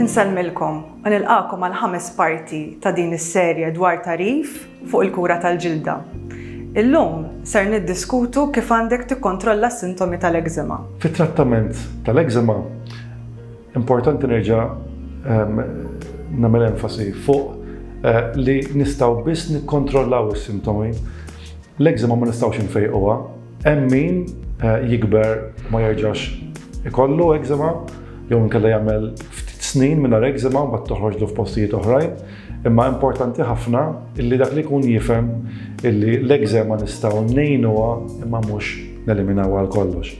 Insellmilkom u nilqakom għal ħames parti ta' din is-serje dwar tagħrif fuq il-kura tal-ġilda. Illum ser niddiskutu kif għandek tikkontrolla s-sintomi tal-ekzema. Fit-trattament tal-ekzema, importanti nerġa' ehm, nagħmel enfasi fuq eh, li nistgħu biss nikkontrollaw is-sintomi. L-ekzema ma nistgħux infejquha, Hemm min jikber u ma jerġax ikollu eczema jew inkella jagħmel ftit snin mingħajr eczema mbagħad toħroġlu f'postijiet oħrajn, imma importanti ħafna illi dak li jkun jifhem illi l-eczema nistgħu ngħinuha imma mhux neliminawha għal kollox.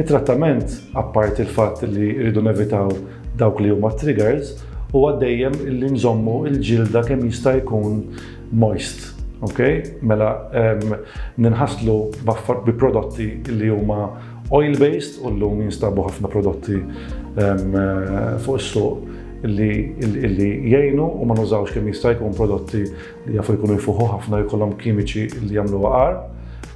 It-trattament, apparti l-fatt li rridu nevitaw dawk li huma triggers, huwa dejjem illi nżommu l-ġilda kemm jista' jkun moist, ok? Mela ninħaslu bi prodotti li huma oil-based u llum jinstabu ħafna prodotti fuq is-suq li jgħinu u ma nużawx kemm jista' jkun prodotti li jafu jkunu jfuħu ħafna jkollhom kimiċi li jagħmlu għar.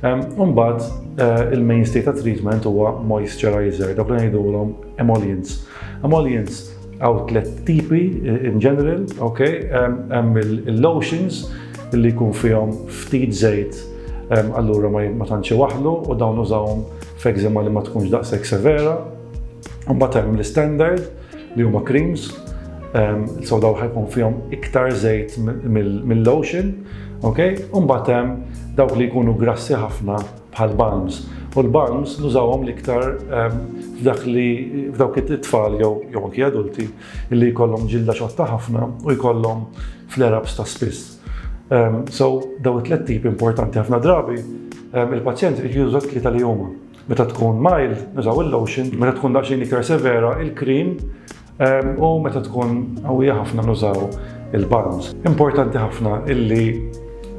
Umbagħad eh, il-mainstay ta' treatment huwa moisturizer, dak li ngħidulhom emollients. Emollients Għaw tlet tipi in general, ok, hemm il-lotions li jkun fihom ftit żejt allura ma tantx waħlu u dawn użawhom f'egżema li ma tkunx daqshekk severa. Mbagħad hemm l-standard li huma creams, so daw ħajkun fihom iktar żejt mill-lotion, ok? Mbagħad hemm dawk li jkunu grassi ħafna bħall-balms, u l-balms nużawhom l-iktar f'dak li f'dawk it-tfal jew jew anki adulti li jkollhom ġilda xotta ħafna u jkollhom flare-ups ta' spiss. Ehm, so, daw it-tlet tip importanti ħafna drabi, ehm, il-pazjent irid juża tlieta li huma. Meta tkun mild, nużaw il-lotion, meta tkun daqsxejn iktar severa, il-krim, U meta tkun qawwija ħafna nużaw il-balms. Importanti ħafna illi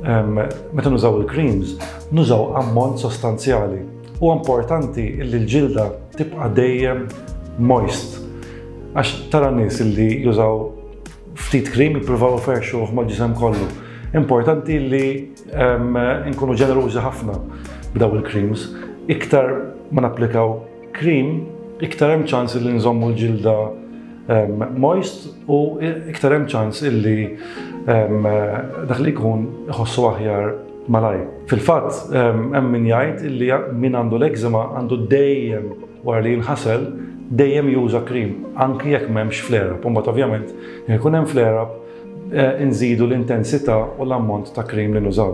meta nużaw il-creams, nużaw ammont sostanzjali. U importanti illi l-ġilda tibqa' dejjem moist. Għax tara nies illi jużaw ftit cream jippruvaw ferxu ma' ġisem kollu. Importanti illi nkunu ġenerużi ħafna b'daw il-creams. Iktar ma napplikaw cream, iktar hemm ċans li nżommu l-ġilda moist u iktar hemm ċans illi dak li jkun iħossu aħjar malaj. Fil-fatt, hemm min jgħid illi min għandu l-ekzima għandu dejjem wara li jinħasel dejjem juża krim, anki jekk m'hemmx flare up. Imbagħad ovvjament jekk ikun hemm flare up, eh, inżidu l-intensità u l-ammont ta' krim li nużaw.